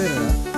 Yeah.